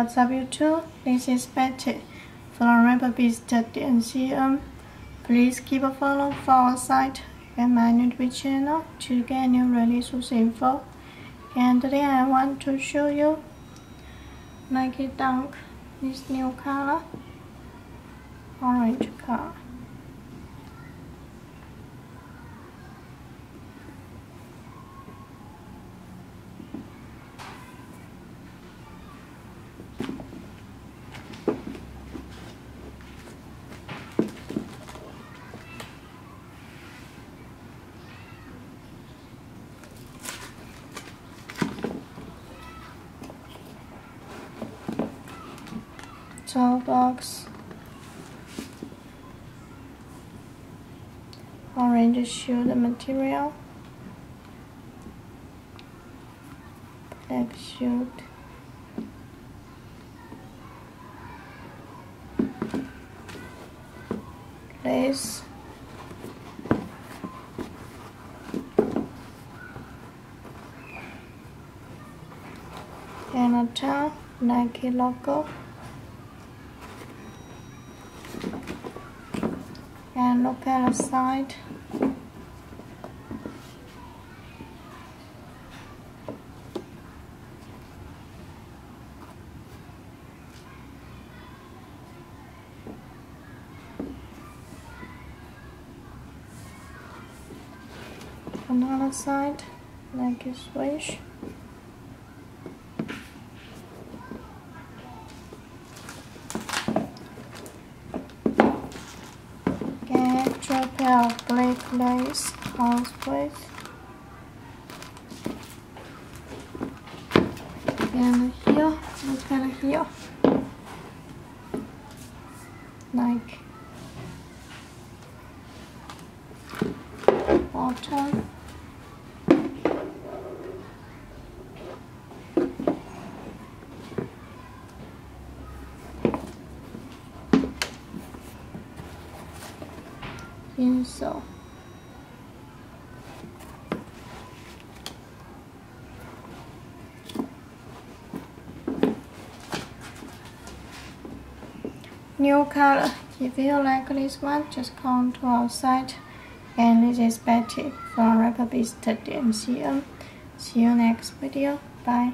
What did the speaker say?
what's up YouTube? This is Betty from RepBeast.cn. Um, please keep a follow for our site and my YouTube channel to get new releases info. And today I want to show you Nike Dunk, this new color, orange color. Toe box orange shoe material. Black shoe a top Nike logo. And look at the side another side like a swish pair of black lace house with and here look at here. Like water insole. New color. If you like this one, just come to our site. And this is Betty from RepBeast.cn. See you next video. Bye.